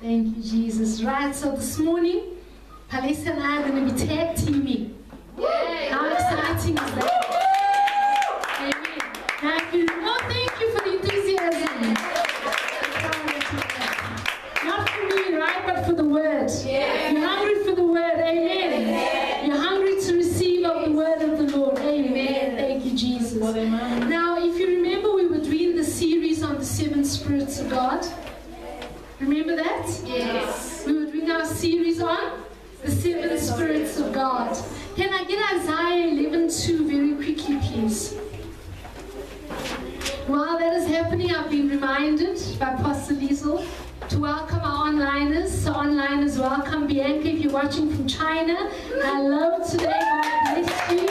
Thank you, Jesus. Right, so this morning, Palisa and I are going to be tag teaming. How exciting is that? Amen. Now, if you, oh, thank you for the enthusiasm. Not for me, right, but for the word. You're hungry for the word. Amen. You're hungry to receive of the word of the Lord. Amen. Thank you, Jesus. Now, if you remember, we were doing the series on the seven spirits of God. Remember that? Yes. We were doing our series on the seven spirits of God. Can I get Isaiah 11 2 very quickly, please? While that is happening, I've been reminded by Pastor Liesel to welcome our onliners. So, onliners, welcome Bianca if you're watching from China. Hello today, God bless you.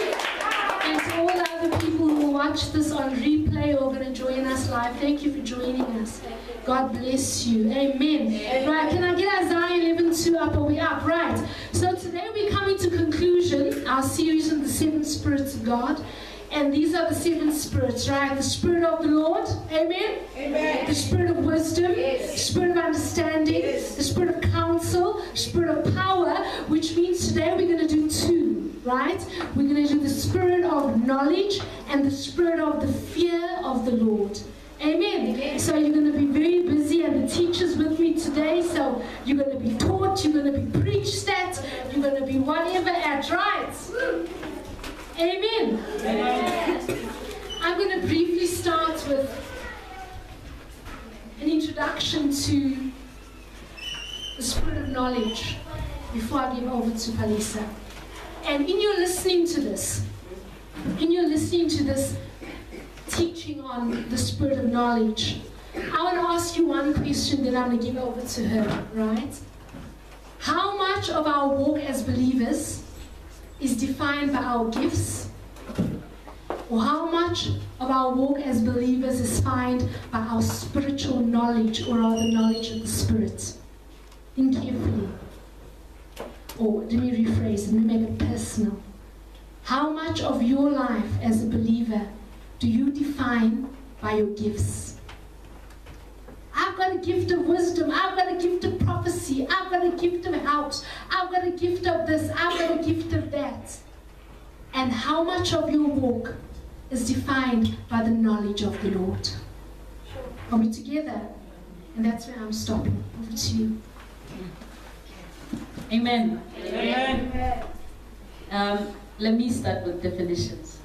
And to all the other people who will watch this on replay or going to join us live, thank you for joining us. God bless you. Amen. Right, can I get Isaiah 11 2 up? Are we up? Right. So today we're coming to conclusion, our series on the seven spirits of God. And these are the seven spirits, right? The spirit of the Lord, amen? Amen. The spirit of wisdom, Yes. the spirit of understanding, Yes. the spirit of counsel, spirit of power, which means today we're going to do two, right? We're going to do the spirit of knowledge and the spirit of the fear of the Lord. Amen. Amen. So you're going to be very busy, and the teacher's with me today. So you're going to be taught, you're going to be preached at, you're going to be whatever at, right? Amen. I'm going to briefly start with an introduction to the spirit of knowledge before I give over to Palisa. And in your listening to this, in your listening to this teaching on the spirit of knowledge, I want to ask you one question that I'm going to give over to her, right? How much of our walk as believers is defined by our gifts? Or how much of our walk as believers is defined by our spiritual knowledge, or rather, knowledge of the Spirit? Think carefully. Or let me rephrase let me make it personal. How much of your life as a believer do you define by your gifts? I've got a gift of wisdom. I've got a gift of prophecy. I've got a gift of helps. I've got a gift of this. I've got a gift of that. And how much of your walk is defined by the knowledge of the Lord? Are we together? And that's where I'm stopping. Over to you. Amen. Amen. Um, let me start with definitions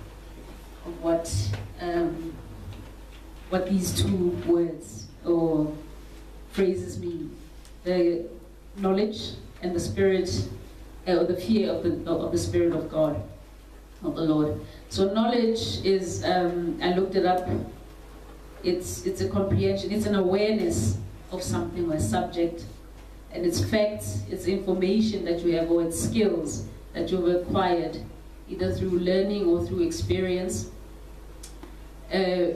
of what um, what these two words or phrases mean: the knowledge and the spirit, uh, or the fear of the of the spirit of God, of the Lord. So knowledge is um, I looked it up. It's it's a comprehension. It's an awareness of something or a subject and it's facts, it's information that you have, or it's skills that you've acquired, either through learning or through experience, uh,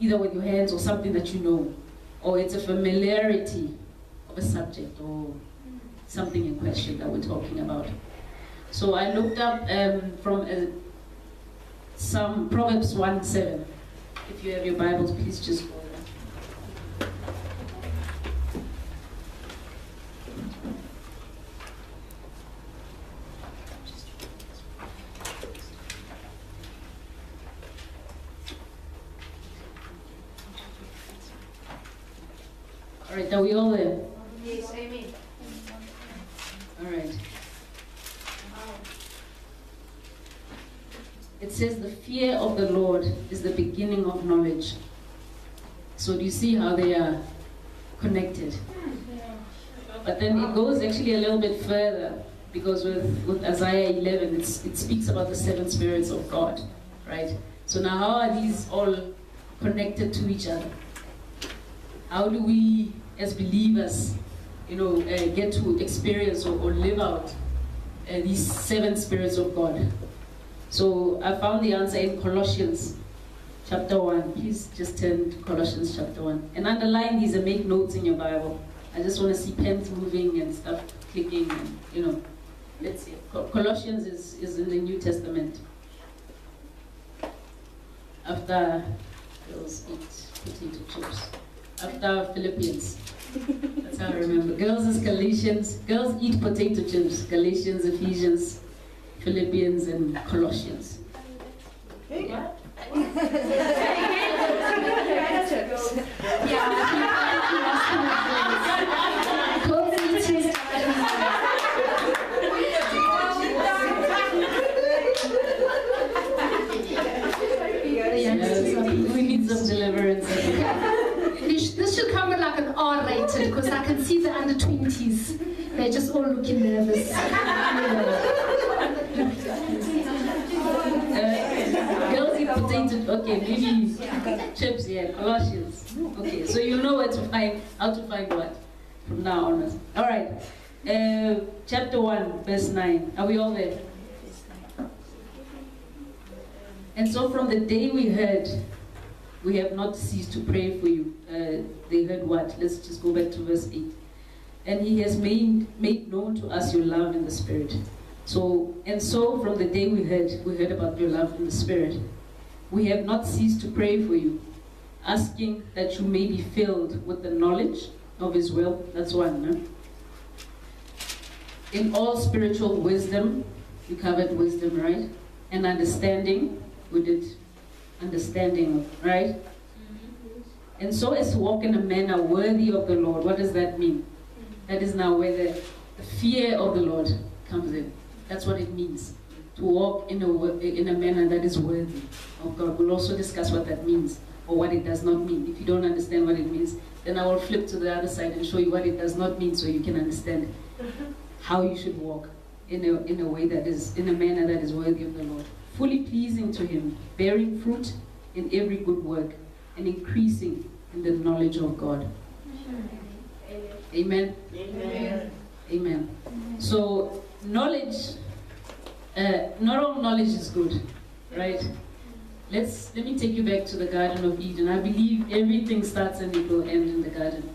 either with your hands or something that you know, or it's a familiarity of a subject or something in question that we're talking about. So I looked up um, from uh, some Proverbs 1 7. If you have your Bibles, please just go All right, are we all there? Yes, amen. All right. It says the fear of the Lord is the beginning of knowledge. So do you see how they are connected? But then it goes actually a little bit further because with, with Isaiah 11, it's, it speaks about the seven spirits of God, right? So now how are these all connected to each other? How do we, as believers, you know, uh, get to experience or, or live out uh, these seven spirits of God? So I found the answer in Colossians chapter 1. Please just turn to Colossians chapter 1 and underline these and make notes in your Bible. I just want to see pens moving and stuff clicking and, you know, let's see. Colossians is, is in the New Testament. After those eight potato chips. After Philippians. That's how I remember. Girls is Galatians. Girls eat potato chips. Galatians, Ephesians, Philippians, and Colossians. Yes, we need some deliverance. This, this should come with like an R rated because I can see the under 20s. They're just all looking nervous. Girls. Okay, maybe chips. Yeah, Colossians. Okay, so you know where to find how to find what from now on. All right. Uh, chapter one, verse nine. Are we all there? And so from the day we heard, we have not ceased to pray for you. Uh, they heard what? Let's just go back to verse 8. And he has made, made known to us your love in the Spirit. So, and so from the day we heard, we heard about your love in the Spirit. We have not ceased to pray for you, asking that you may be filled with the knowledge of his will. That's one, no? In all spiritual wisdom, you covered wisdom, right? And understanding, we did understanding, right? Mm-hmm. And so as to walk in a manner worthy of the Lord. What does that mean? That is now where the, the fear of the Lord comes in. That's what it means. To walk in a, in a manner that is worthy of God. We'll also discuss what that means or what it does not mean. If you don't understand what it means, then I will flip to the other side and show you what it does not mean so you can understand how you should walk in a, in a way that is, in a manner that is worthy of the Lord. Fully pleasing to Him, bearing fruit in every good work, and increasing in the knowledge of God. Amen. Amen. Amen. So, knowledge, uh, not all knowledge is good, right? Let's let me take you back to the Garden of Eden. I believe everything starts and it will end in the garden.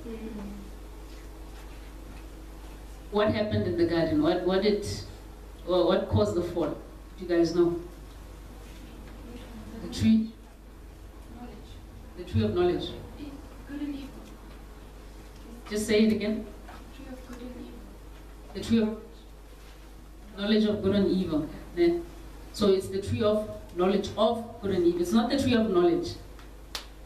What happened in the garden? What what did, well, what caused the fall? Do you guys know? The tree, knowledge. the tree of knowledge. Just say it again. The tree of good and evil. The tree of knowledge of good and evil. So it's the tree of knowledge of good and evil. It's not the tree of knowledge.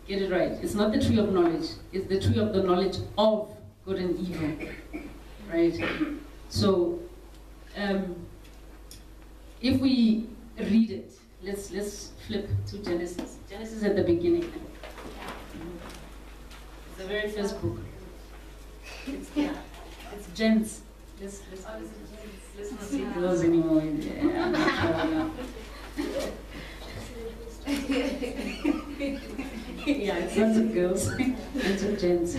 Get it right. It's not the tree of knowledge. It's the tree of the knowledge of good and evil. Right? So um, if we read it, let's let's flip to Genesis. Genesis at the beginning. It's the very first book. It's, yeah, it's Gens. Let's, let's, let's not say girls anymore. Yeah, I'm not sure now. yeah, it's lots of girls. lots of gents.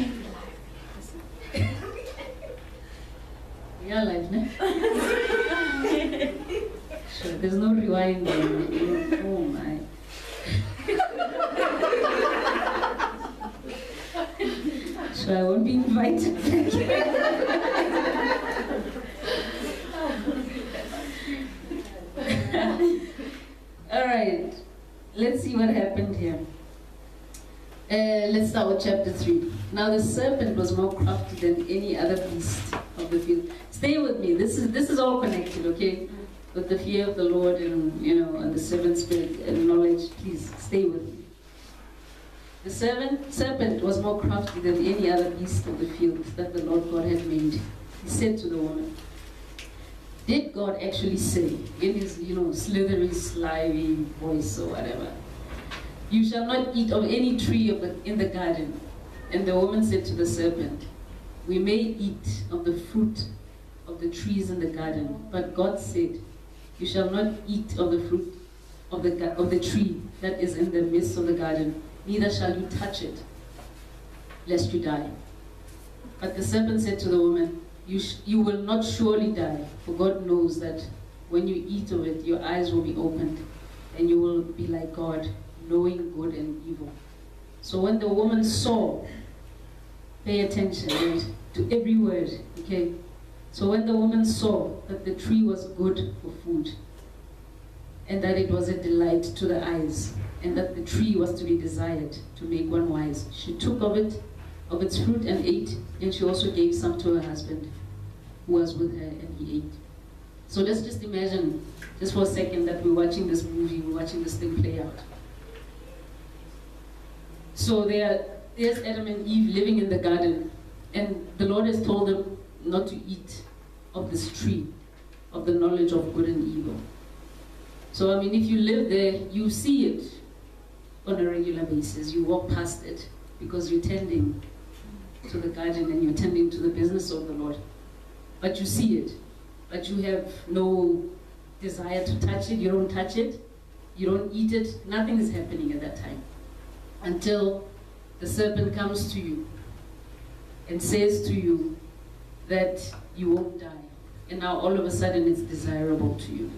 Are live, no? Sure, there's no rewind. there. Oh my. so I won't be invited back. All right, let's see what happened here. Uh, let's start with chapter 3. Now the serpent was more crafty than any other beast of the field. Stay with me. This is this is all connected, okay? With the fear of the Lord and you know and the servant spirit and knowledge. Please stay with me. The servant, serpent was more crafty than any other beast of the field that the Lord God had made. He said to the woman, Did God actually say in his, you know, slithery, slimy voice or whatever, You shall not eat of any tree of the, in the garden? And the woman said to the serpent, We may eat of the fruit of the trees in the garden, but God said, You shall not eat of the fruit of the, of the tree that is in the midst of the garden, neither shall you touch it, lest you die. But the serpent said to the woman, you, you will not surely die, for God knows that when you eat of it, your eyes will be opened, and you will be like God, knowing good and evil. So when the woman saw, pay attention to every word, okay? So when the woman saw that the tree was good for food, and that it was a delight to the eyes, and that the tree was to be desired to make one wise, she took of it, of its fruit and ate, and she also gave some to her husband who was with her, and he ate. So let's just imagine, just for a second, that we're watching this movie, we're watching this thing play out. So there, there's Adam and Eve living in the garden, and the Lord has told them not to eat of this tree, of the knowledge of good and evil. So, I mean, if you live there, you see it on a regular basis. You walk past it because you're tending to the garden and you're tending to the business of the Lord. But you see it, but you have no desire to touch it. You don't touch it, you don't eat it. Nothing is happening at that time until the serpent comes to you and says to you that you won't die. And now all of a sudden it's desirable to you.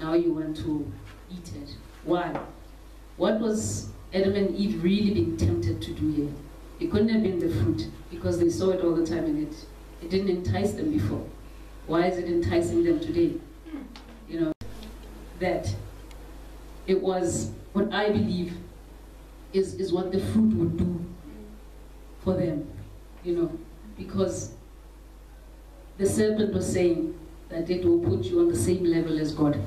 Now you want to eat it. Why? What was Adam and Eve really being tempted to do here? It couldn't have been the fruit because they saw it all the time and it, it didn't entice them before. Why is it enticing them today? You know, that it was what I believe is, is what the fruit would do for them, you know, because the serpent was saying that it will put you on the same level as God.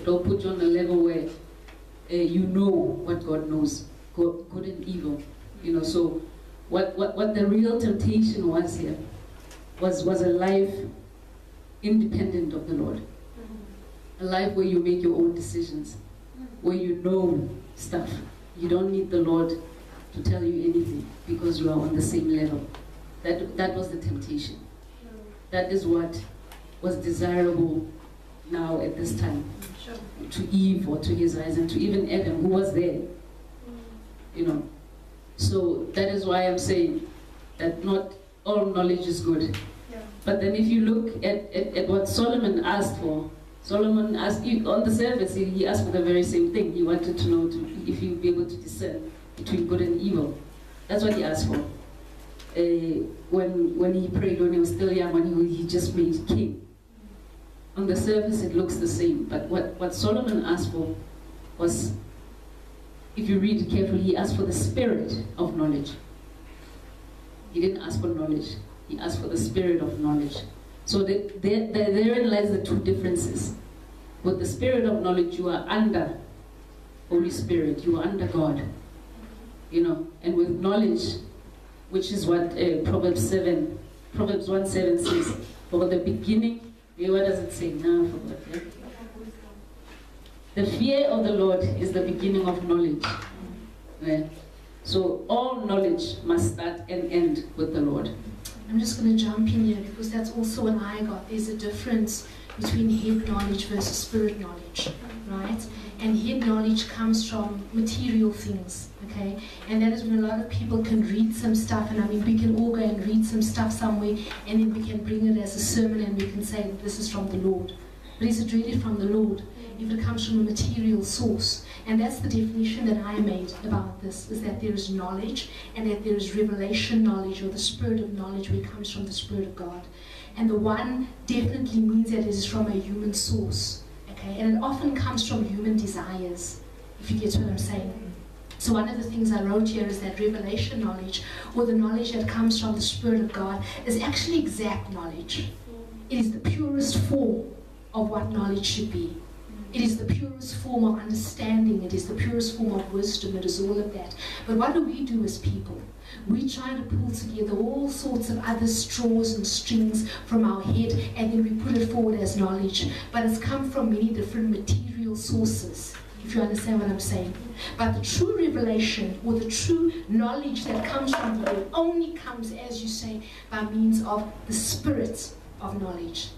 It will put you on a level where uh, you know what God knows, good, good and evil. You know, so what, what, what the real temptation was here was, was a life independent of the Lord. A life where you make your own decisions, where you know stuff. You don't need the Lord to tell you anything because you are on the same level. That, that was the temptation. That is what was desirable now at this time to Eve or to his eyes and to even Adam who was there. You know. So that is why I'm saying that not all knowledge is good. But then if you look at, at, at what Solomon asked for, Solomon asked, on the surface, he, asked for the very same thing. He wanted to know if would be able to discern between good and evil. That's what he asked for. Uh, when, when he prayed, when he was still young, when he, he just made king. On the surface, it looks the same. But what, what Solomon asked for was, if you read it carefully, he asked for the spirit of knowledge. He didn't ask for knowledge. He asked for the spirit of knowledge. So the, the, the, therein lies the two differences. With the spirit of knowledge, you are under Holy Spirit. You are under God. You know, and with knowledge, which is what uh, Proverbs 7, Proverbs 1 7 says, for the beginning, what does it say? Now I forgot. The fear of the Lord is the beginning of knowledge. Yeah? So all knowledge must start and end with the Lord. I'm just going to jump in here because that's also what I got. There's a difference between head knowledge versus spirit knowledge, right? And head knowledge comes from material things, okay? And that is when a lot of people can read some stuff, and I mean, we can all go and read some stuff somewhere, and then we can bring it as a sermon and we can say, This is from the Lord. But is it really from the Lord? If it comes from a material source, and that's the definition that I made about this, is that there is knowledge and that there is revelation knowledge or the spirit of knowledge it comes from the Spirit of God. And the one definitely means that it is from a human source. Okay? And it often comes from human desires, if you get what I'm saying. So one of the things I wrote here is that revelation knowledge, or the knowledge that comes from the Spirit of God, is actually exact knowledge. It is the purest form of what knowledge should be. It is the purest form of understanding. It is the purest form of wisdom. It is all of that. But what do we do as people? We try to pull together all sorts of other straws and strings from our head and then we put it forward as knowledge. But it's come from many different material sources, if you understand what I'm saying. But the true revelation or the true knowledge that comes from Lord only comes, as you say, by means of the spirit of knowledge.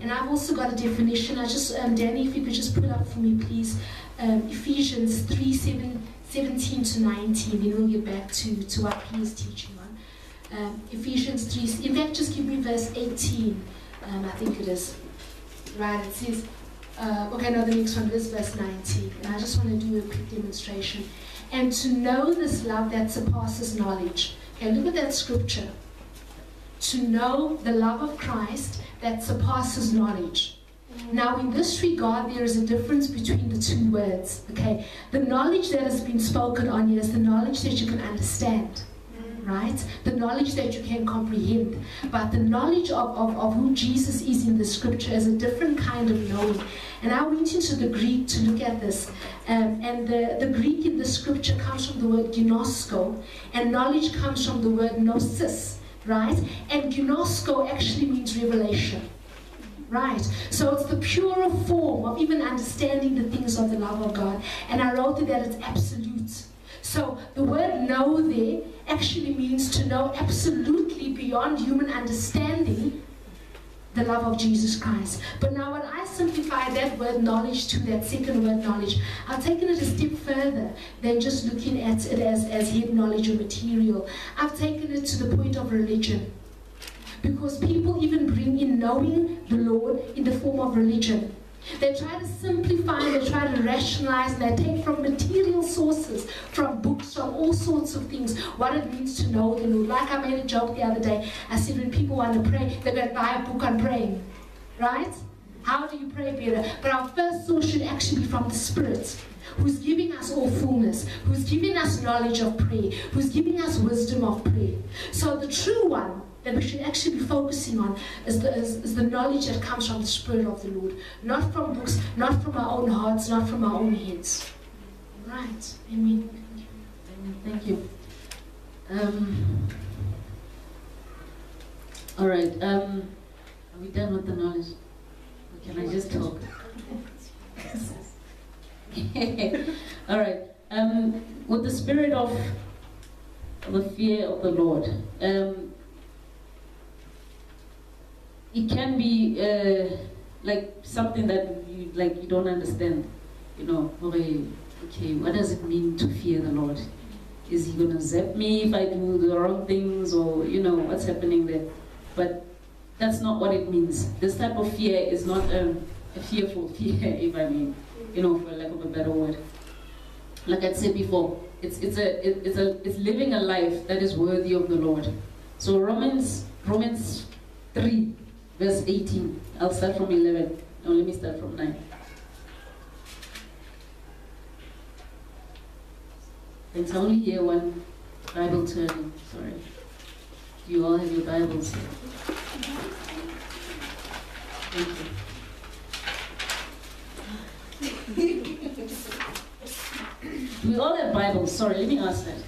And I've also got a definition. I just, um, Danny, if you could just put up for me, please, um, Ephesians 3 7, 17 to 19, then we'll get back to, to what he is teaching on. Um, Ephesians 3, in fact, just give me verse 18, um, I think it is. Right, it says, uh, okay, no, the next one is verse 19. And I just want to do a quick demonstration. And to know this love that surpasses knowledge. Okay, look at that scripture. To know the love of Christ that surpasses knowledge. Now, in this regard, there is a difference between the two words. Okay, the knowledge that has been spoken on here is the knowledge that you can understand. right? The knowledge that you can comprehend. But the knowledge of, of, of who Jesus is in the scripture is a different kind of knowing. And I went into the Greek to look at this. Um, and the, the Greek in the scripture comes from the word gnosko, and knowledge comes from the word gnosis, right? And gnosko actually means revelation. Right. So it's the purer form of even understanding the things of the love of God. And I wrote it that it's absolute. So the word know there actually means to know absolutely beyond human understanding the love of Jesus Christ. But now when I simplify that word knowledge to that second word knowledge, I've taken it a step further than just looking at it as, as head knowledge or material. I've taken it to the point of religion. Because people even bring in knowing the Lord in the form of religion. They try to simplify, they try to rationalize, and they take from material sources, from books, from all sorts of things, what it means to know the Lord. Like I made a joke the other day. I said when people want to pray, they go buy a book on praying. Right? How do you pray better? But our first source should actually be from the Spirit who's giving us all fullness, who's giving us knowledge of prayer, who's giving us wisdom of prayer. So the true one that we should actually be focusing on is the, is, is, the knowledge that comes from the Spirit of the Lord, not from books, not from our own hearts, not from our own heads. Right. Amen. Thank you. Um, all right. Um, are we done with the knowledge? Or can I just talk? all right. Um, with the spirit of the fear of the Lord. Um, it can be uh, like something that you like you don't understand. You know, okay, okay, what does it mean to fear the Lord? Is he gonna zap me if I do the wrong things, or you know what's happening there? But that's not what it means. This type of fear is not a, a fearful fear, if I mean, you know, for lack of a better word. Like I said before, it's it's a it, it's a it's living a life that is worthy of the Lord. So Romans Romans three verse 18. I'll start from 11. No, let me start from 9. It's only here one Bible turning. Sorry. You all have your Bibles? Thank you. we all have Bibles. Sorry, let me ask that.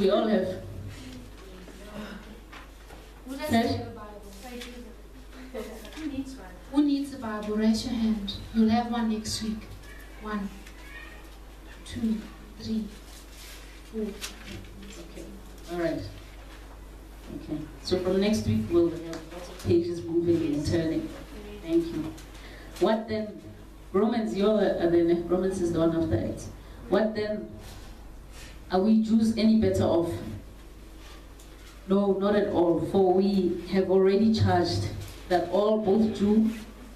We all have who doesn't have a Bible? Who needs one? Who needs a Bible? Raise your hand. You'll have one next week. One, two, three, four. Okay. All right. Okay. So from next week we'll have lots of pages moving and turning. Thank you. What then? Romans, you're uh, then Romans is the one after Acts. What then? Are we Jews any better off? No, not at all, for we have already charged that all, both Jew,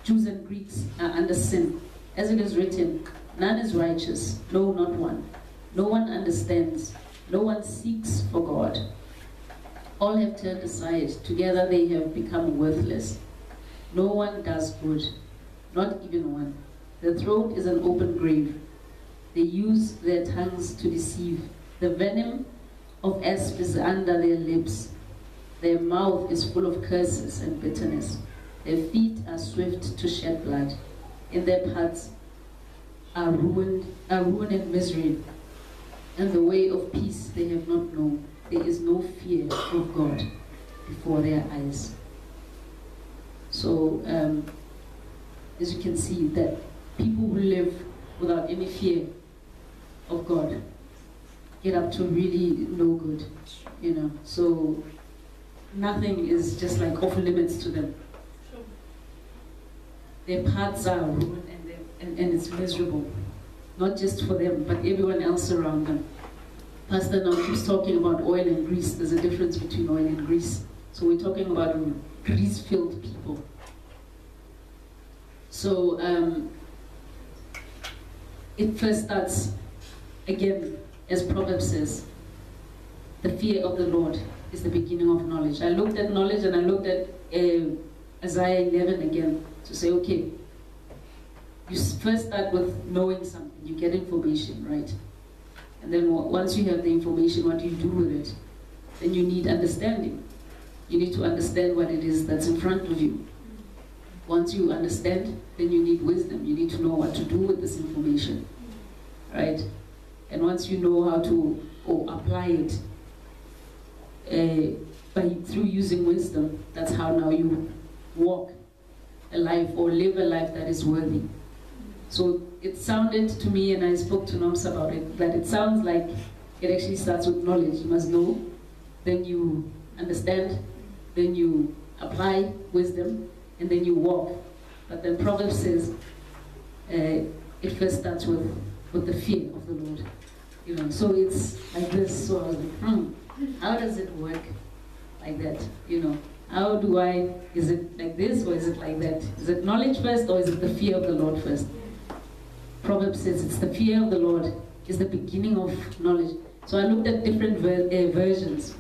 Jews and Greeks, are under sin. As it is written, none is righteous, no, not one. No one understands, no one seeks for God. All have turned aside, together they have become worthless. No one does good, not even one. The throat is an open grave. They use their tongues to deceive. The venom of asp is under their lips. Their mouth is full of curses and bitterness. Their feet are swift to shed blood. In their paths are ruined, are ruin and misery. And the way of peace they have not known. There is no fear of God before their eyes. So, um, as you can see, that people who live without any fear of God get up to really no good, you know. So nothing is just like off limits to them. Their paths are ruined and, and, and it's miserable, not just for them, but everyone else around them. Pastor now keeps talking about oil and grease. There's a difference between oil and grease. So we're talking about grease-filled people. So um, it first starts again as Proverbs says, the fear of the Lord is the beginning of knowledge. I looked at knowledge and I looked at uh, Isaiah 11 again to say, okay, you first start with knowing something, you get information, right? And then once you have the information, what do you do with it? Then you need understanding. You need to understand what it is that's in front of you. Once you understand, then you need wisdom. You need to know what to do with this information, right? And once you know how to or apply it uh, by through using wisdom, that's how now you walk a life or live a life that is worthy. So it sounded to me, and I spoke to Noms about it, that it sounds like it actually starts with knowledge. You must know, then you understand, then you apply wisdom, and then you walk. But then Proverbs says uh, it first starts with, with the fear of the Lord. You know, so it's like this. So I was like, hmm, how does it work like that? You know, how do I? Is it like this or is it like that? Is it knowledge first or is it the fear of the Lord first? Proverbs says it's the fear of the Lord is the beginning of knowledge. So I looked at different ver- uh, versions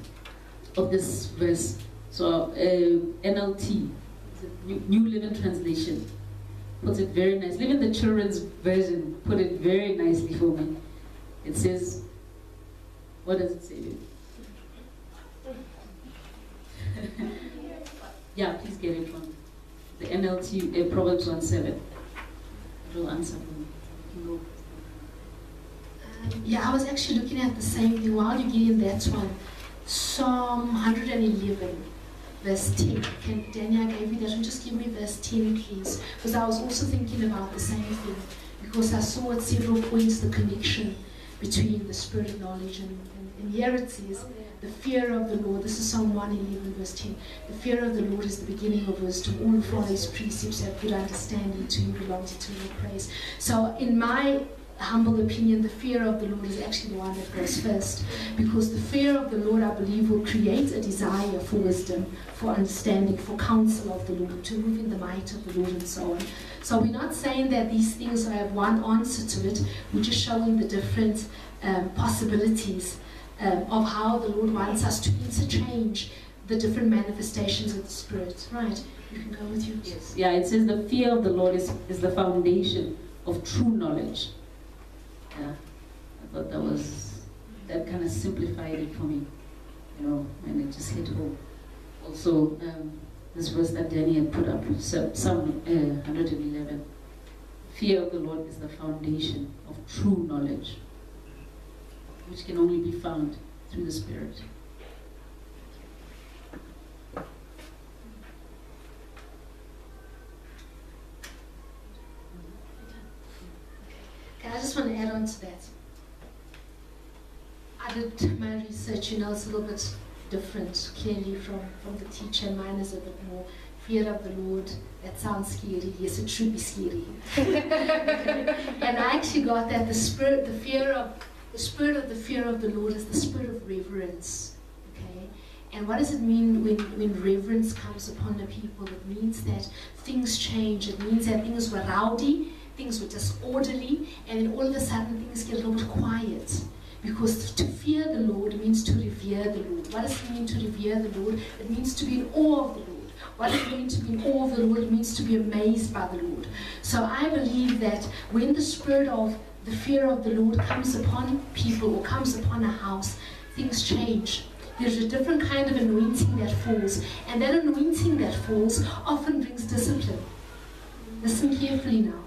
of this verse. So uh, NLT, New, Living Translation, puts it very nicely. Even the children's version put it very nicely for me. It says, what does it say? yeah, please get it from the NLT uh, Proverbs 1 7. It will answer for me. You. Um, yeah, I was actually looking at the same thing while you're getting that one. Psalm 111, verse 10. Can Daniel gave you that one? Just give me verse 10, please. Because I was also thinking about the same thing. Because I saw at several points the connection between the spirit of knowledge and, and, and the fear of the Lord. This is Psalm 111, verse 10. The fear of the Lord is the beginning of wisdom. All who follow his precepts have good understanding. To him belongs eternal praise. So, in my humble opinion, the fear of the Lord is actually the one that goes first. Because the fear of the Lord, I believe, will create a desire for wisdom, for understanding, for counsel of the Lord, to move in the might of the Lord, and so on. So we're not saying that these things have one answer to it. We're just showing the different um, possibilities um, of how the Lord wants us to interchange the different manifestations of the Spirit. Right? You can go with yours. Yes. Yeah, it says the fear of the Lord is, is the foundation of true knowledge. Yeah, I thought that was, that kind of simplified it for me, you know, and it just hit home. Also, um, this verse that Danny had put up, Psalm uh, 111. Fear of the Lord is the foundation of true knowledge, which can only be found through the Spirit. I just want to add on to that. I did my research, you know, it's a little bit different, clearly, from, from the teacher. Mine is a bit more fear of the Lord. That sounds scary. Yes, it should be scary. and I actually got that the spirit, the fear of, the spirit of the fear of the Lord is the spirit of reverence. Okay? And what does it mean when, when reverence comes upon the people? It means that things change. It means that things were rowdy, things were disorderly, and then all of a sudden things get a little bit quiet. Because to fear the Lord means to revere the Lord. What does it mean to revere the Lord? It means to be in awe of the Lord. What does it mean to be in awe of the Lord? It means to be amazed by the Lord. So I believe that when the spirit of the fear of the Lord comes upon people or comes upon a house, things change. There's a different kind of anointing that falls, and that anointing that falls often brings discipline. Listen carefully now.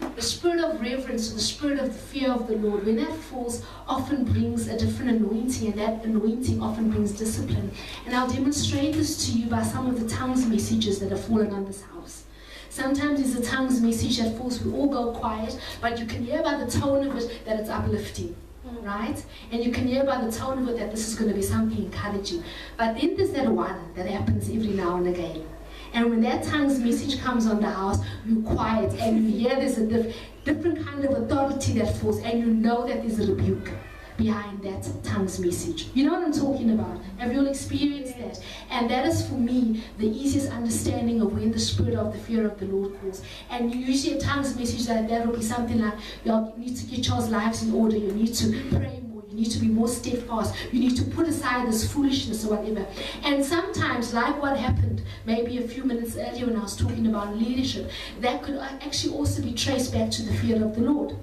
The spirit of reverence, or the spirit of the fear of the Lord, when that falls, often brings a different anointing, and that anointing often brings discipline. And I'll demonstrate this to you by some of the tongues messages that have fallen on this house. Sometimes it's a tongues message that falls, we all go quiet, but you can hear by the tone of it that it's uplifting mm. right? And you can hear by the tone of it that this is going to be something encouraging. But then there's that one that happens every now and again. And when that tongue's message comes on the house, you're quiet and you hear there's a diff- different kind of authority that falls, and you know that there's a rebuke behind that tongue's message. You know what I'm talking about? Have you all experienced that? And that is for me the easiest understanding of when the spirit of the fear of the Lord calls. And usually a tongue's message like that will be something like, you need to get y'all's lives in order, you need to pray you need to be more steadfast, you need to put aside this foolishness or whatever. And sometimes, like what happened maybe a few minutes earlier when I was talking about leadership, that could actually also be traced back to the fear of the Lord.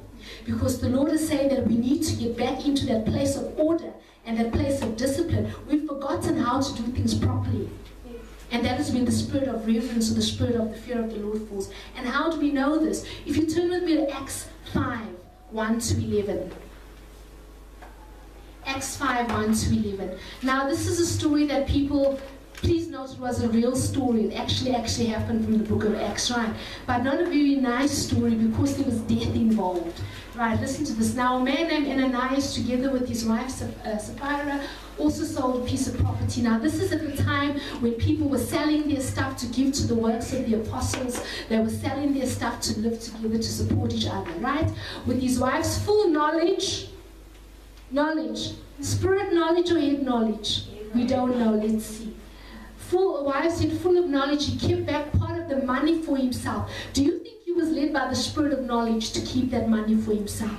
because the Lord is saying that we need to get back into that place of order and that place of discipline. We've forgotten how to do things properly. And that is when the spirit of reverence or the spirit of the fear of the Lord falls. And how do we know this? If you turn with me to Acts 5 1 to 11. Acts 5 1 to 11. Now, this is a story that people Please note it was a real story. It actually actually happened from the book of Acts, right? But not a very nice story because there was death involved. Right, listen to this. Now, a man named Ananias, together with his wife uh, Sapphira, also sold a piece of property. Now, this is at the time when people were selling their stuff to give to the works of the apostles. They were selling their stuff to live together, to support each other, right? With his wife's full knowledge, knowledge, spirit knowledge or head knowledge? We don't know. Let's see full, wives said, full of knowledge, he kept back part of the money for himself. Do you think was led by the spirit of knowledge to keep that money for himself?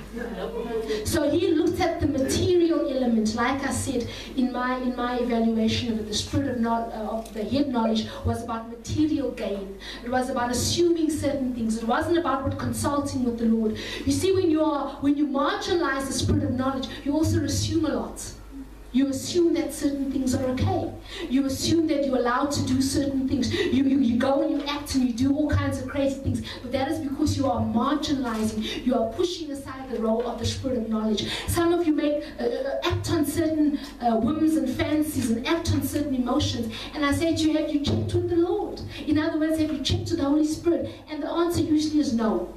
So he looked at the material element, like I said in my in my evaluation of it. The spirit of, uh, of the head knowledge was about material gain. It was about assuming certain things. It wasn't about what consulting with the Lord. You see, when you are when you marginalize the spirit of knowledge, you also assume a lot. You assume that certain things are okay. You assume that you're allowed to do certain things. You, you, you go and you act and you do all kinds of crazy things. But that is because you are marginalizing. You are pushing aside the role of the spirit of knowledge. Some of you make uh, uh act on certain uh, whims and fancies and act on certain emotions. And I say to you, have you checked with the Lord? In other words, have you checked with the Holy Spirit? And the answer usually is no.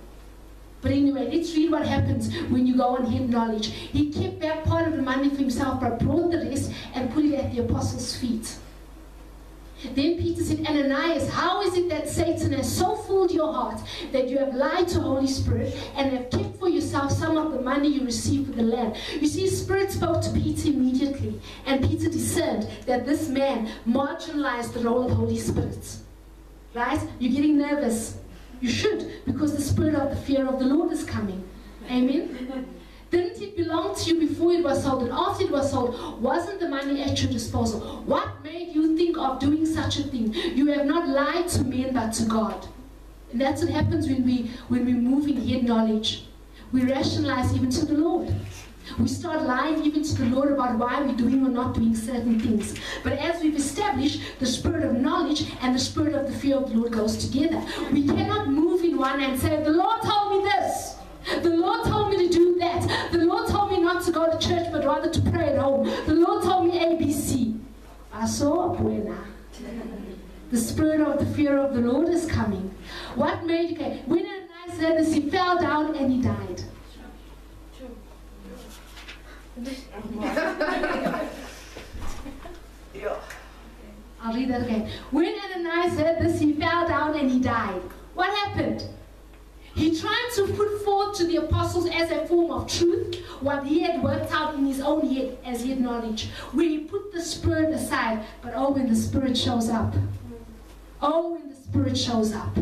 But anyway, let's read what happens when you go on him knowledge. He kept back part of the money for himself, but brought the rest and put it at the apostles' feet. Then Peter said, Ananias, how is it that Satan has so fooled your heart that you have lied to Holy Spirit and have kept for yourself some of the money you received for the land? You see, Spirit spoke to Peter immediately, and Peter discerned that this man marginalized the role of Holy Spirit. Right? You're getting nervous. You should, because the spirit of the fear of the Lord is coming. Amen? Didn't it belong to you before it was sold? And after it was sold, wasn't the money at your disposal? What made you think of doing such a thing? You have not lied to men but to God. And that's what happens when we when we move in head knowledge. We rationalize even to the Lord. We start lying even to the Lord about why we're doing or not doing certain things. But as we've established, the spirit of knowledge and the spirit of the fear of the Lord goes together. We cannot move in one and say, The Lord told me this. The Lord told me to do that. The Lord told me not to go to church, but rather to pray at home. The Lord told me ABC. Aso buena. The spirit of the fear of the Lord is coming. What made okay, when I said this, he fell down and he died. I'll read that again. When Ananias heard this, he fell down and he died. What happened? He tried to put forth to the apostles as a form of truth what he had worked out in his own head as head knowledge, where he put the spirit aside. But oh, when the spirit shows up. Oh, when the spirit shows up.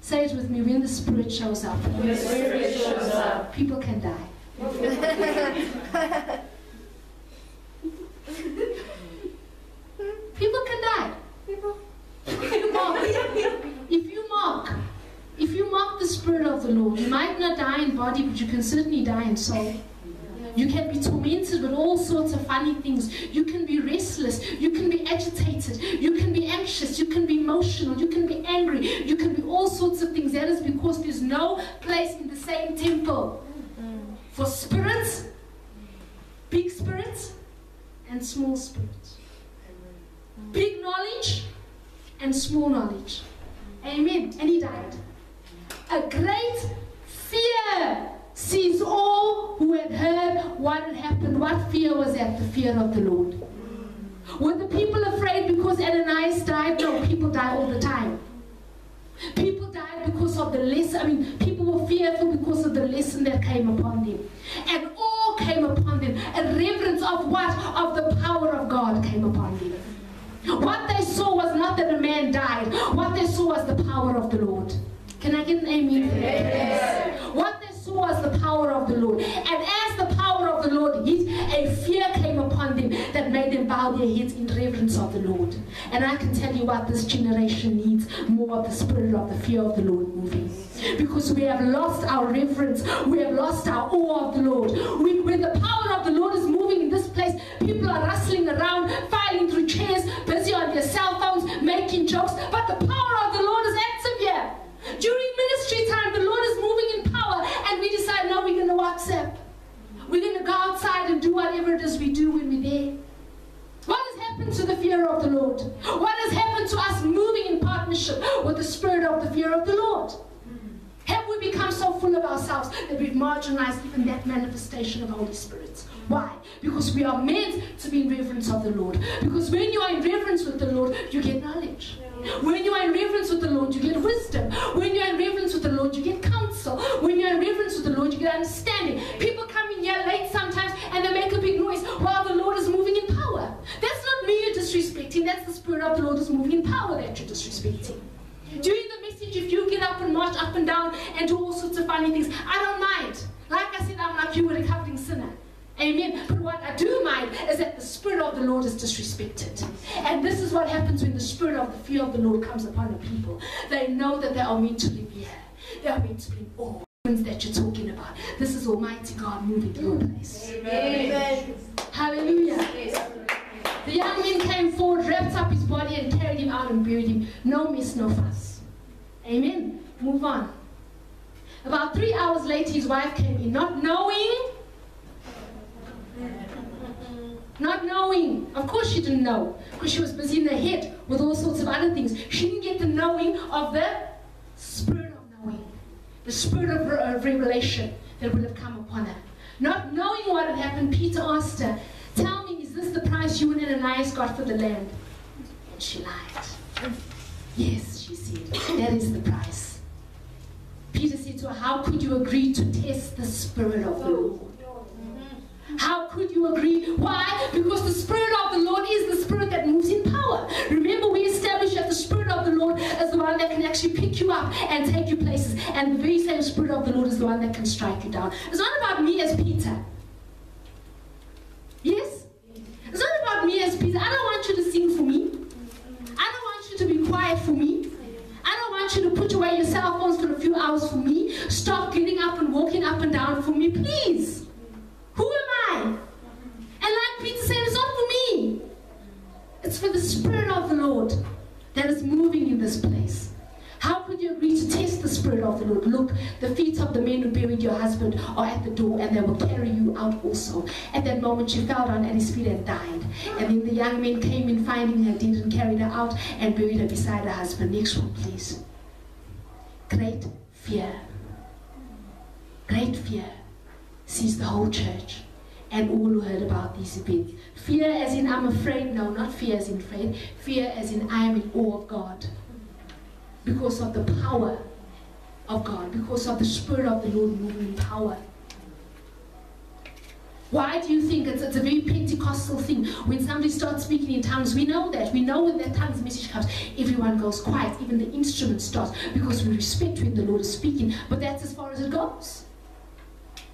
Say it with me when the spirit shows up. When the spirit shows up. People can die. People can die. If you mock, if you mock, if you mock the Spirit of the Lord, you might not die in body, but you can certainly die in soul. You can be tormented with all sorts of funny things. You can be restless. You can be agitated. You can be anxious. You can be emotional. You can be angry. You can be all sorts of things. That is because there's no place in the same temple for spirits, big spirits, and small spirits. Big knowledge and small knowledge. Amen. And he died. A great fear seized all who had heard what had happened. What fear was that? The fear of the Lord. Were the people afraid because Ananias died? No, people die all the time. People died because of the lesson. I mean, people were fearful because of the lesson that came upon them. And all came upon them. A reverence of what? Of the power of God came upon them. What they saw was not that a man died. What they saw was the power of the Lord. Can I get an amen? Yes. What they saw was the power of the Lord. And as the power of the Lord hit, a fear came upon them that made them bow their heads in reverence of the Lord. And I can tell you what this generation needs more of the spirit of the fear of the Lord moving. because we have lost our reverence. We have lost our awe of the Lord. We, when the power of the Lord is moving in this place, people are rustling around, filing through chairs, busy on their cell phones, making jokes. But the power of the Lord is active here. During ministry time, the Lord is moving in power, and we decide, no, we're going to WhatsApp. We're going to go outside and do whatever it is we do when we're there. What has happened to the fear of the Lord? What has happened to us moving in partnership with the spirit of the fear of the Lord? Have we become so full of ourselves that we've marginalized even that manifestation of Holy Spirit? Why? Because we are meant to be in reverence of the Lord. Because when you are in reverence with the Lord, you get knowledge. When you are in reverence with the Lord, you get wisdom. When you are in reverence with the Lord, you get counsel. When you are in reverence with the Lord, you get understanding. People come in here late sometimes and they make a big noise while the Lord is moving in power. That's not me you're disrespecting. That's the Spirit of the Lord is moving in power that you're disrespecting. During the message, if you get up and march up and down and do all sorts of funny things, I don't mind. Like I said, I'm like you, a recovering sinner. Amen. But what I do mind is that the Spirit of the Lord is disrespected. And this is what happens when the Spirit of the fear of the Lord comes upon a people. They know that they are meant to live here. They are meant to be in awe that you're talking about. This is God moving in your place. Amen. Hallelujah. The young man came forward, wrapped up his body, and carried him out and buried him. No mess, no fuss. Amen. Move on. About three hours later, his wife came in, not knowing. Not knowing. Of course, she didn't know, because she was busy in her head with all sorts of other things. She didn't get the knowing of the spirit of knowing, the spirit of uh, revelation that would have come upon her. Not knowing what had happened, Peter asked her, Tell me, is this the price you and Ananias got for the land? And she lied. Yes, she said, that is the price. Peter said to her, How could you agree to test the Spirit of the Lord? How could you agree? Why? Because the Spirit of the Lord is the Spirit that moves in power. Remember, we established that the Spirit of the Lord is the one that can actually pick you up and take you places. And the very same Spirit of the Lord is the one that can strike you down. It's not about me as Peter. Yes? It's not about me as Peter. I don't want you to sing for me. I don't want you to be quiet for me. I don't want you to put away your cell phones for a few hours for me. Stop getting up and walking up and down for me, please. Who am I? And like Peter said, it's not for me. It's for the Spirit of the Lord that is moving in this place. How could you agree to test the Spirit of the Lord? Look, the feet of the men who buried your husband are at the door, and they will carry you out also. At that moment, she fell down at his feet and died. And then the young men came in, finding her dead, and carried her out and buried her beside her husband. Next one, please. Great fear. Great fear sees the whole church and all who heard about these events. Fear as in I'm afraid, no, not fear as in afraid. Fear as in I am in awe of God because of the power of God, because of the Spirit of the Lord moving in power. Why do you think it's, it's a very Pentecostal thing? When somebody starts speaking in tongues, we know that. We know when that tongues message comes, everyone goes quiet, even the instrument starts, because we respect when the Lord is speaking. But that's as far as it goes.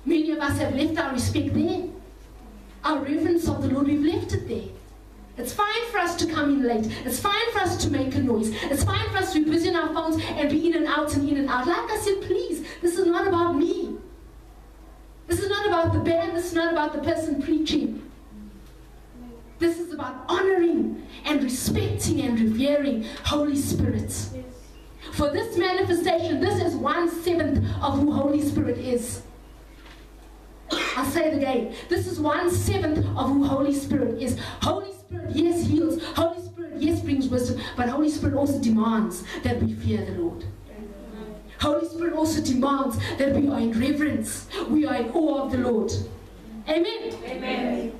Many of us have left our respect there. Our reverence of the Lord, we've left it there. It's fine for us to come in late. It's fine for us to make a noise. It's fine for us to be busy on our phones and be in and out and in and out. Like I said, please, this is not about me. This is not about the band. This is not about the person preaching. This is about honoring and respecting and revering Holy Spirit. For this manifestation, this is one seventh of who Holy Spirit is. I'll say it again. This is one seventh of who Holy Spirit is. Holy Spirit, yes, heals. Holy Spirit, yes, brings wisdom. But Holy Spirit also demands that we fear the Lord. Holy Spirit also demands that we are in reverence. We are in awe of the Lord. Amen. Amen.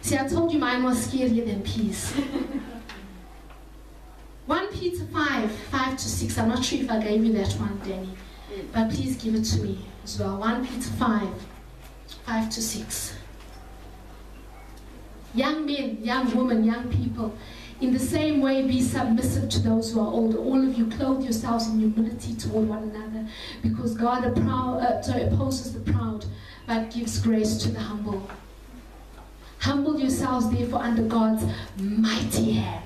See, I told you mine was scarier than peace. 1 Peter 5, 5 to 6. I'm not sure if I gave you that one, Danny. But please give it to me as well. 1 Peter 5, 5 to 6. Young men, young women, young people, in the same way be submissive to those who are older. All of you clothe yourselves in humility toward one another, because God uh, sorry, opposes the proud, but gives grace to the humble. Humble yourselves, therefore, under God's mighty hand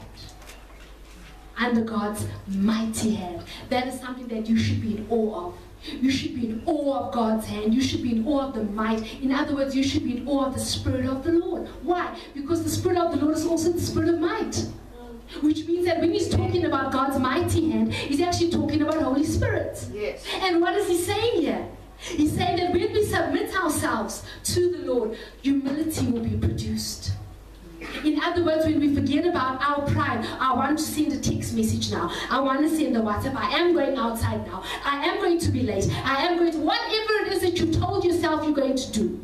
under God's mighty hand. That is something that you should be in awe of. You should be in awe of God's hand. You should be in awe of the might. In other words, you should be in awe of the Spirit of the Lord. Why? Because the Spirit of the Lord is also the Spirit of might. Which means that when he's talking about God's mighty hand, he's actually talking about Holy Spirit. Yes. And what is he saying here? He's saying that when we submit ourselves to the Lord, humility will be produced. In other words, when we forget about our pride, I want to send a text message now. I want to send a WhatsApp. I am going outside now. I am going to be late. I am going to, whatever it is that you told yourself you're going to do,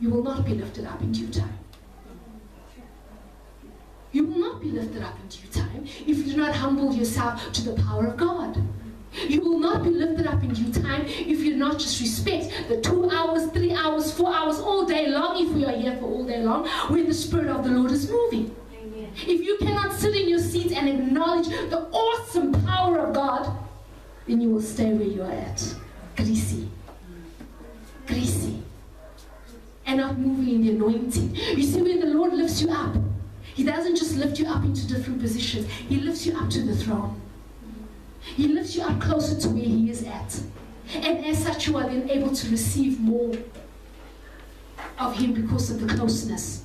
you will not be lifted up in due time. You will not be lifted up in due time if you do not humble yourself to the power of God. You will not be lifted up in due time if you not just respect the two hours, three hours, four hours, all day long, if we are here for all day long, when the Spirit of the Lord is moving. Amen. If you cannot sit in your seat and acknowledge the awesome power of God, then you will stay where you are at. Greasy. Greasy. And not moving in the anointing. You see, when the Lord lifts you up, He doesn't just lift you up into different positions, He lifts you up to the throne. He lifts you up closer to where He is at. And as such, you are then able to receive more of Him because of the closeness.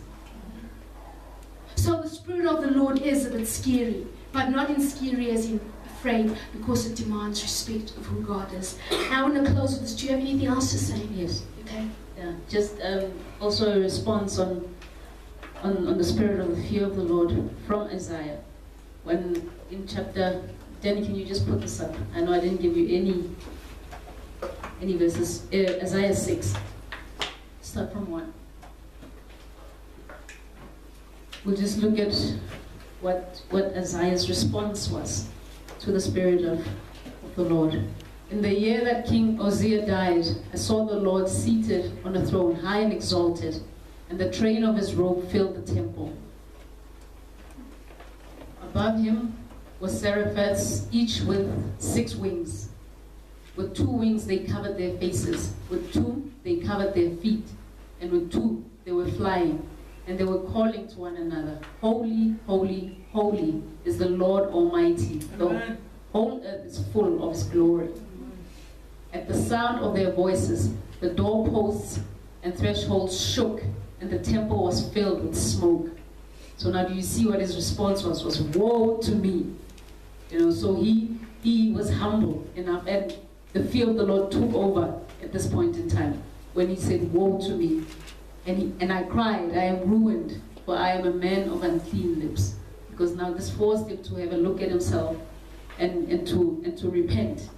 So the Spirit of the Lord is a bit scary, but not in scary as in afraid, because it demands respect of who God is. Now, I want to close with this. Do you have anything else to say? Yes. Okay. Yeah. Just um, also a response on, on on the spirit of the fear of the Lord from Isaiah, when in chapter. Danny, can you just put this up? I know I didn't give you any any verses. Uh, Isaiah six. Start from one. We'll just look at what what Isaiah's response was to the spirit of, of the Lord. In the year that King Uzziah died, I saw the Lord seated on a throne, high and exalted, and the train of his robe filled the temple. Above him were seraphims, each with six wings. With two wings they covered their faces, with two they covered their feet, and with two they were flying, and they were calling to one another, Holy, holy, holy is the Lord Almighty. The whole earth is full of his glory. At the sound of their voices, the doorposts and thresholds shook, and the temple was filled with smoke. So now do you see what his response was? Was woe to me. You know, so he he was humble enough and the fear of the Lord took over at this point in time when he said, Woe to me. And he, and I cried, I am ruined, for I am a man of unclean lips. Because now this forced him to have a look at himself and, and to and to repent.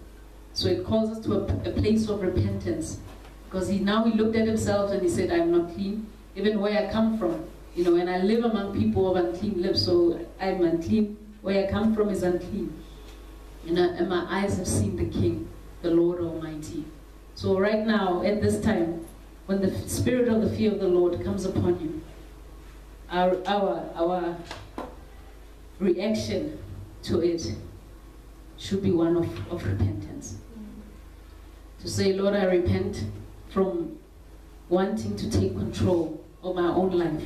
So it calls us to a, a place of repentance. Because he now he looked at himself and he said, I'm not clean. Even where I come from. You know, and I live among people of unclean lips, so I'm unclean. Where I come from is unclean. And, I, and my eyes have seen the King, the Lord Almighty. So right now, at this time, when the spirit of the fear of the Lord comes upon you, our our our reaction to it should be one of, of repentance. To say, Lord, I repent from wanting to take control of my own life,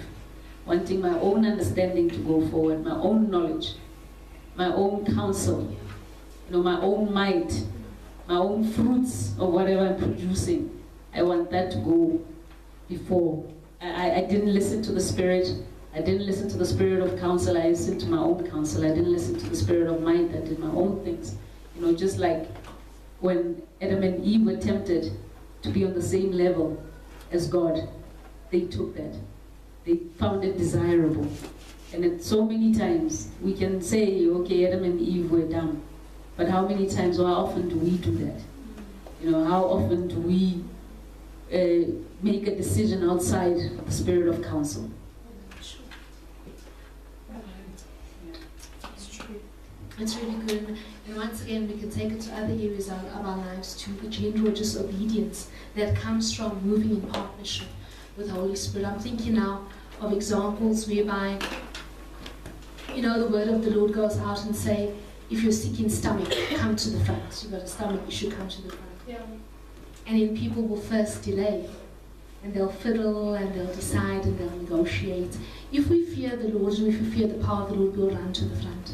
wanting my own understanding to go forward, my own knowledge, my own counsel, you know, my own might, my own fruits of whatever I'm producing. I want that to go before. I, I didn't listen to the Spirit. I didn't listen to the Spirit of counsel. I listened to my own counsel. I didn't listen to the Spirit of might. I did my own things. You know, just like when Adam and Eve were tempted to be on the same level as God, they took that. They found it desirable. And so many times we can say, okay, Adam and Eve were dumb. But how many times or how often do we do that? You know, how often do we uh, make a decision outside the spirit of counsel? It's really good. And once again, we can take it to other areas of, our lives too. The just obedience that comes from moving in partnership with the Holy Spirit. I'm thinking now of examples whereby, you know, the word of the Lord goes out and say, if you're sick in stomach, come to the front. You've got a stomach, you should come to the front. Yeah. And then people will first delay. And they'll fiddle and they'll decide and they'll negotiate. If we fear the Lord and if we fear the power of the Lord, we'll run to the front.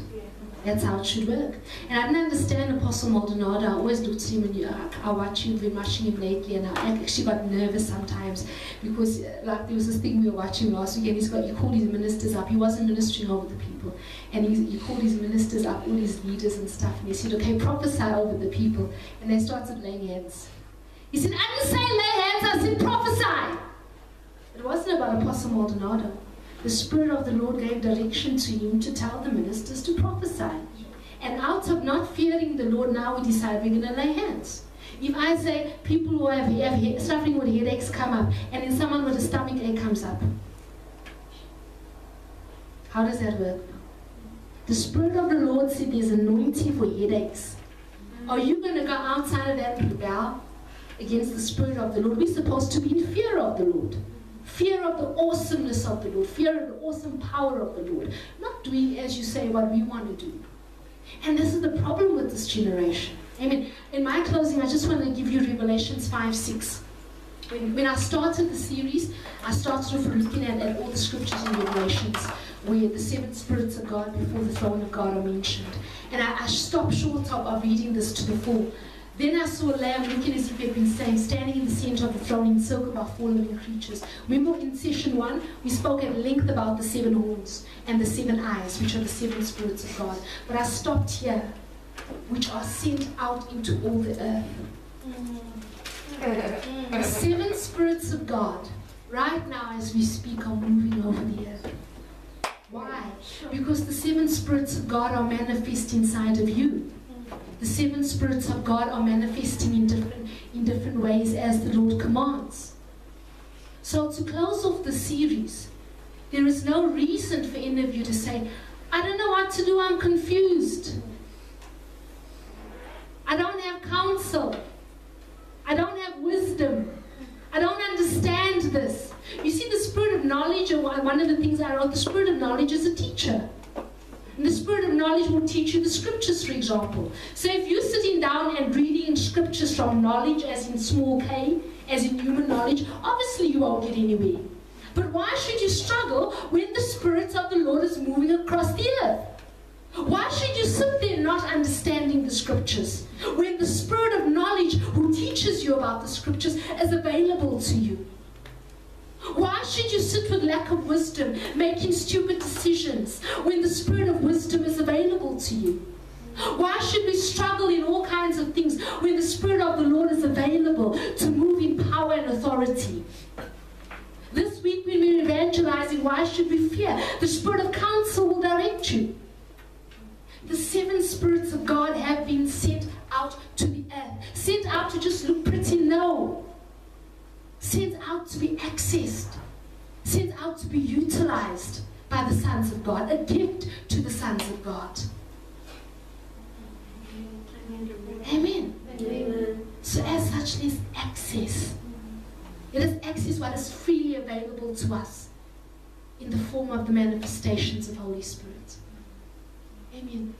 That's how it should work. And I didn't understand Apostle Maldonado. I always looked at him and you, I, I watch him, been watching him lately, and I actually got nervous sometimes because, uh, like, there was this thing we were watching last week, and he's got, he called his ministers up. He wasn't ministering over the people. And he, he called his ministers up, all his leaders and stuff, and he said, Okay, prophesy over the people. And they started laying hands. He said, I didn't say lay hands, I said prophesy. It wasn't about Apostle Maldonado. The Spirit of the Lord gave direction to him to tell the ministers to prophesy. And out of not fearing the Lord, now we decide we're going to lay hands. If I say people who have, have suffering with headaches come up, and then someone with a stomach ache comes up, how does that work? The Spirit of the Lord said there's anointing for headaches. Are you going to go outside of that and rebel against the Spirit of the Lord? We're supposed to be in fear of the Lord. Fear of the awesomeness of the Lord. Fear of the awesome power of the Lord. Not doing, as you say, what we want to do. And this is the problem with this generation. I mean, in my closing, I just want to give you Revelations 5 6. When, when I started the series, I started off looking at, at all the scriptures in Revelations where the seven spirits of God before the throne of God are mentioned. And I, I stopped short of, of reading this to the full then I saw a lamb looking as if he had been saying, standing in the center of the throne, encircled by four living creatures. Remember in session one, we spoke at length about the seven horns and the seven eyes, which are the seven spirits of God. But I stopped here, which are sent out into all the earth. Mm. The seven spirits of God, right now as we speak, are moving over the earth. Why? Because the seven spirits of God are manifest inside of you the seven spirits of God are manifesting in different, in different ways as the Lord commands. So to close off the series, there is no reason for any of you to say, I don't know what to do, I'm confused. I don't have counsel. I don't have wisdom. I don't understand this. You see, the spirit of knowledge, one of the things I wrote, the spirit of knowledge is a teacher. And the spirit of knowledge will teach you the scriptures, for example. So if you're sitting down and reading scriptures from knowledge, as in small k, as in human knowledge, obviously you won't get anywhere. But why should you struggle when the Spirit of the Lord is moving across the earth? Why should you sit there not understanding the scriptures when the Spirit of knowledge who teaches you about the scriptures is available to you? Should you sit with lack of wisdom, making stupid decisions, when the spirit of wisdom is available to you? Why should we struggle in all kinds of things when the Spirit of the Lord is available to move in power and authority? This week when we're evangelizing, why should we fear? The Spirit of counsel will direct you. The seven spirits of God have been sent out to the earth, sent out to just look pretty? No sent out to be accessed, sent out to be utilized by the sons of God, a gift to the sons of God. Amen. Amen. So as such, there's access. It is access what is freely available to us in the form of the manifestations of Holy Spirit. Amen.